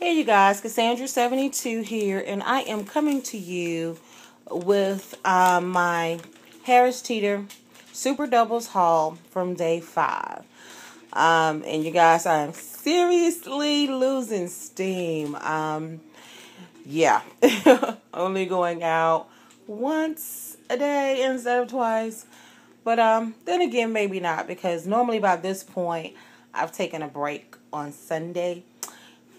Hey you guys, Cassandra72 here, and I am coming to you with uh, my Harris Teeter Super Doubles haul from day five. Um, and you guys, I am seriously losing steam. Um, yeah, only going out once a day instead of twice. But um, then again, maybe not because normally by this point, I've taken a break on Sunday.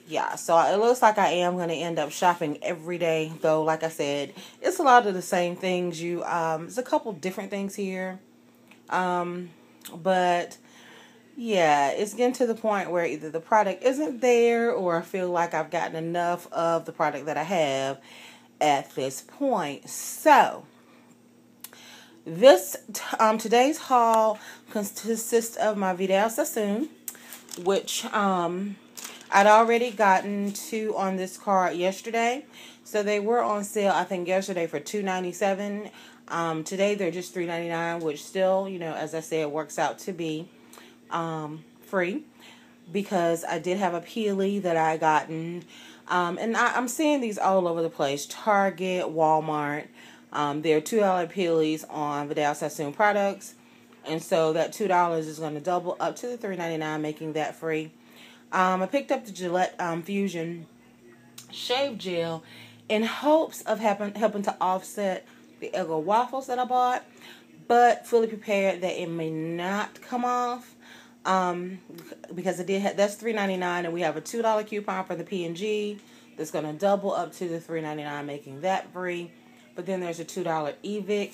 Yeah, so it looks like I am going to end up shopping every day. Though, like I said, it's a lot of the same things. You, um, it's a couple different things here. Um, but yeah, it's getting to the point where either the product isn't there or I feel like I've gotten enough of the product that I have at this point. So, this um, today's haul consists of my Vidal Sassoon, which um, I'd already gotten two on this card yesterday. So they were on sale, I think, yesterday for two ninety seven. Um, today they're just three ninety nine, which still, you know, as I said, it works out to be um, free because I did have a Peely that I gotten. Um, and I, am seeing these all over the place Target, Walmart. Um, there are $2 Peelys on Vidal Sassoon products. And so that $2 is going to double up to the $3.99, making that free. Um, I picked up the Gillette um, Fusion Shave Gel in hopes of helping to offset the Eggo waffles that I bought, but fully prepared that it may not come off um, because it did. Ha- that's three ninety nine, and we have a two dollar coupon for the P and G that's going to double up to the three ninety nine, making that free. But then there's a two dollar Evic,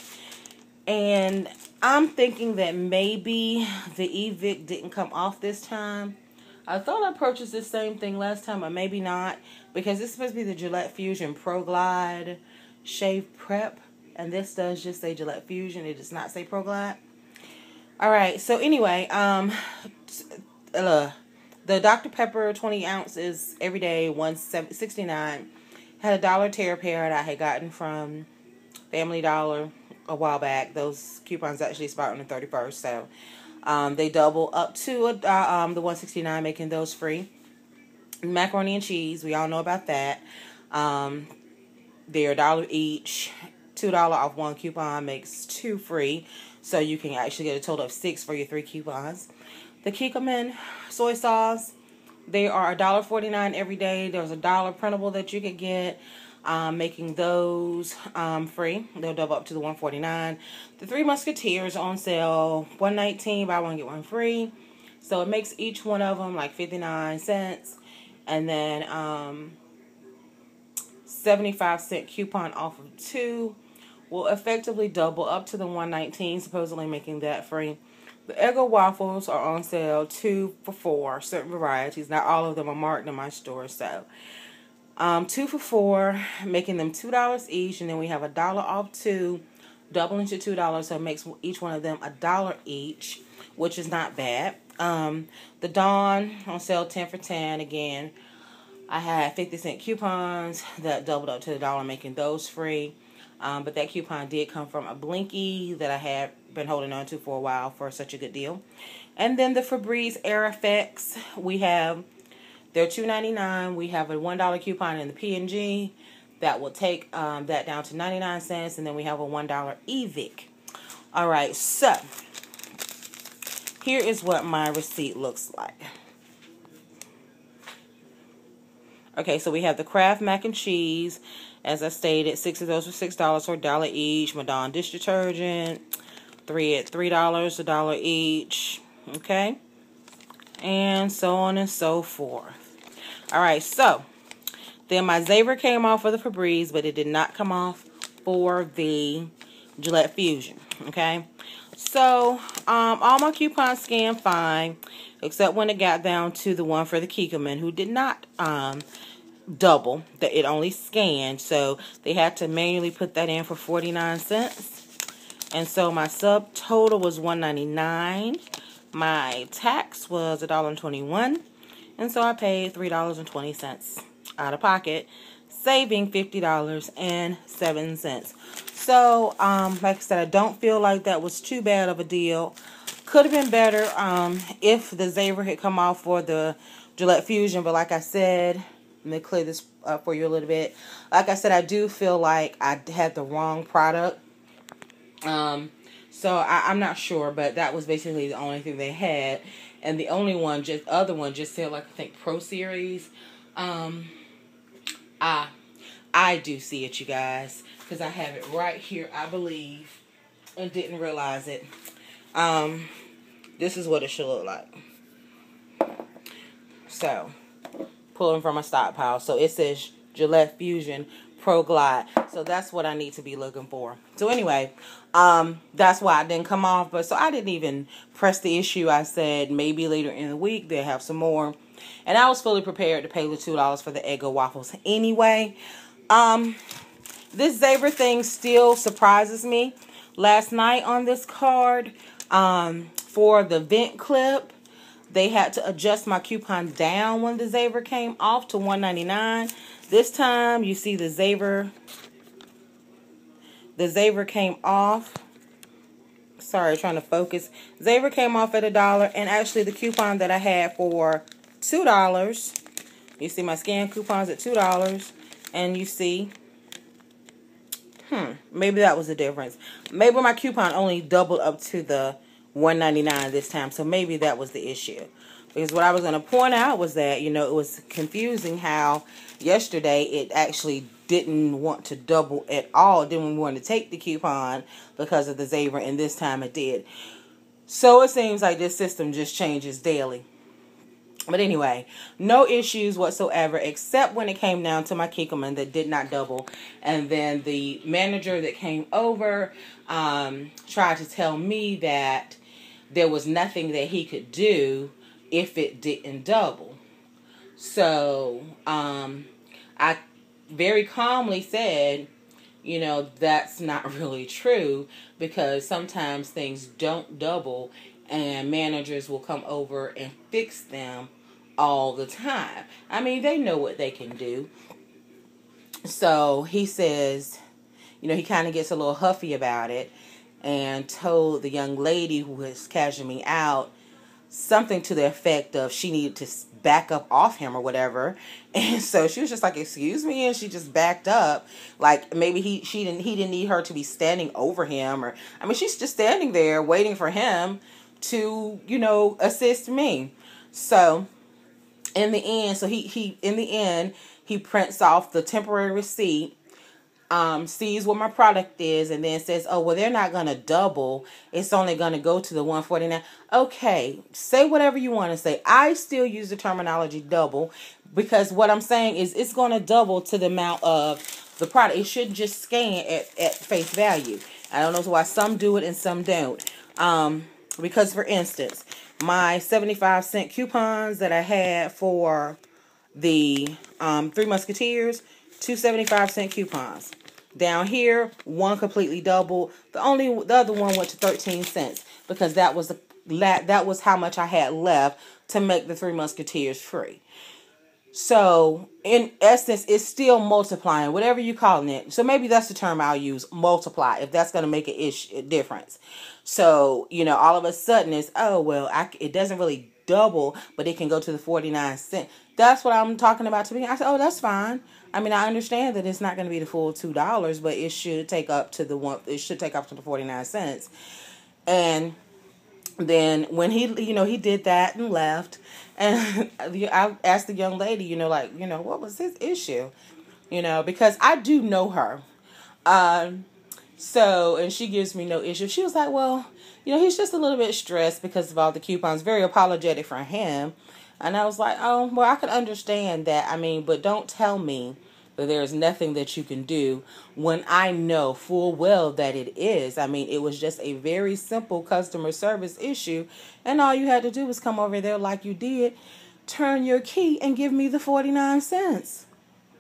and I'm thinking that maybe the Evic didn't come off this time I thought I purchased the same thing last time, but maybe not, because this is supposed to be the Gillette Fusion Pro Glide Shave Prep, and this does just say Gillette Fusion. It does not say Pro Glide. All right, so anyway, um, uh, the Dr. Pepper 20 ounces every day, 169 had a dollar tear pad that I had gotten from Family Dollar a while back. Those coupons actually expire on the 31st, so um, they double up to a, uh, um, the 169 making those free. Macaroni and cheese, we all know about that. Um, they're a dollar each. $2 off one coupon makes two free. So you can actually get a total of six for your three coupons. The Kikkoman soy sauce, they are a dollar forty nine every day. There's a dollar printable that you could get um, making those um, free. They'll double up to the 149 The Three Musketeers on sale, 119 buy one, get one free. So it makes each one of them like 59 cents. And then um, 75 cent coupon off of two will effectively double up to the 119 supposedly making that free. The Eggo waffles are on sale two for four, certain varieties. Not all of them are marked in my store, so um, two for four, making them two dollars each, and then we have a dollar off two, doubling to two dollars, so it makes each one of them a dollar each, which is not bad. Um, the Dawn on sale ten for ten again. I had fifty cent coupons that doubled up to the dollar, making those free. Um, but that coupon did come from a Blinky that I had been holding on to for a while for such a good deal. And then the Febreze Air Effects, we have they're two ninety nine. We have a one dollar coupon in the P&G that will take um, that down to ninety nine cents, and then we have a one dollar Evic. All right, so here is what my receipt looks like. Okay, so we have the Kraft mac and cheese. As I stated, six of those for six dollars or dollar each. Madon dish detergent, three at three dollars, a dollar each. Okay, and so on and so forth. All right, so then my Zaver came off for the Febreze, but it did not come off for the Gillette Fusion. Okay, so um, all my coupons scanned fine, except when it got down to the one for the Kikkoman, who did not um, double. That it only scanned, so they had to manually put that in for 49 cents. And so my sub total was 199. My tax was $1.21. And so I paid $3.20 out of pocket, saving $50.07. So, um, like I said, I don't feel like that was too bad of a deal. Could have been better um, if the Zaver had come off for the Gillette Fusion, but like I said, Let me clear this up for you a little bit. Like I said, I do feel like I had the wrong product. Um, so I, am not sure, but that was basically the only thing they had, and the only one, just other one, just said like I think Pro Series. Um, I I do see it, you guys, because I have it right here, I believe, and didn't realize it. Um, this is what it should look like. So, pulling from a stockpile. So it says Gillette Fusion Pro Glide. So that's what I need to be looking for. So anyway, um, that's why I didn't come off. But so I didn't even press the issue. I said maybe later in the week they'll have some more. And I was fully prepared to pay the $2 for the Eggo waffles anyway. Um, this zebra thing still surprises me. Last night on this card, um, for the vent clip, they had to adjust my coupon down when the zebra came off to 199 this time you see the Zaver. The Zaver came off. Sorry, trying to focus. Zaver came off at a dollar. And actually the coupon that I had for $2. You see my scan coupons at $2. And you see Hmm, maybe that was the difference. Maybe my coupon only doubled up to the 199 this time, so maybe that was the issue. Because what I was going to point out was that, you know, it was confusing how yesterday it actually didn't want to double at all. Didn't want to take the coupon because of the Zaver, and this time it did. So it seems like this system just changes daily. But anyway, no issues whatsoever except when it came down to my Kikkoman that did not double. And then the manager that came over um, tried to tell me that there was nothing that he could do if it didn't double. So um, I very calmly said, you know, that's not really true because sometimes things don't double and managers will come over and fix them all the time. I mean, they know what they can do. So he says, you know, he kind of gets a little huffy about it and told the young lady who was cashing me out something to the effect of she needed to back up off him or whatever. And so she was just like excuse me and she just backed up. Like maybe he she didn't he didn't need her to be standing over him or i mean she's just standing there waiting for him to you know assist me. So in the end so he he in the end he prints off the temporary receipt um, sees what my product is and then says, oh, well, they're not going to double. It's only going to go to the 149. Okay, say whatever you want to say. I still use the terminology double because what I'm saying is it's going to double to the amount of the product. It shouldn't just scan at, at face value. I don't know why some do it and some don't. Um, because, for instance, my 75 cent coupons that I had for the um, Three Musketeers – two 75 cent coupons. Down here, one completely double. The only the other one went to 13 cents because that was the lat that was how much I had left to make the Three Musketeers free. So, in essence, it's still multiplying, whatever you calling it. So maybe that's the term I'll use, multiply, if that's going to make an ish difference. So, you know, all of a sudden it's, oh, well, I, it doesn't really double, but it can go to the 49 cent. That's what I'm talking about to me. I said, oh, that's fine. I mean, I understand that it's not going to be the full two dollars, but it should take up to the one. It should take up to the forty nine cents. And then when he, you know, he did that and left, and I asked the young lady, you know, like, you know, what was his issue, you know, because I do know her. Um, so, and she gives me no issue. She was like, well, you know, he's just a little bit stressed because of all the coupons. Very apologetic for him. And I was like, oh, well, I can understand that. I mean, but don't tell me that there is nothing that you can do when I know full well that it is. I mean, it was just a very simple customer service issue, and all you had to do was come over there like you did, turn your key, and give me the 49 cents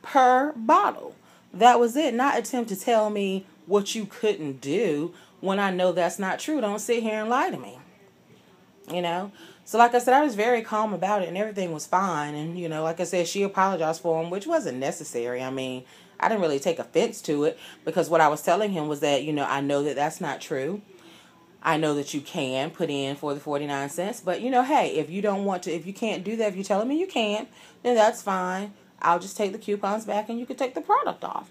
per bottle. That was it. Not attempt to tell me what you couldn't do when I know that's not true. Don't sit here and lie to me. You know? So, like I said, I was very calm about it and everything was fine. And, you know, like I said, she apologized for him, which wasn't necessary. I mean, I didn't really take offense to it because what I was telling him was that, you know, I know that that's not true. I know that you can put in for the 49 cents. But, you know, hey, if you don't want to, if you can't do that, if you're telling me you can't, then that's fine. I'll just take the coupons back and you could take the product off.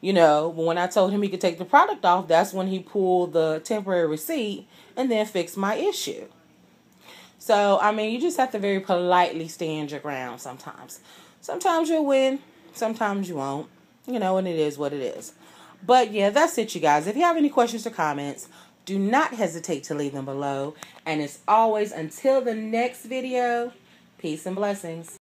You know, when I told him he could take the product off, that's when he pulled the temporary receipt and then fixed my issue. So, I mean, you just have to very politely stand your ground sometimes. Sometimes you'll win, sometimes you won't. You know, and it is what it is. But yeah, that's it, you guys. If you have any questions or comments, do not hesitate to leave them below. And as always, until the next video, peace and blessings.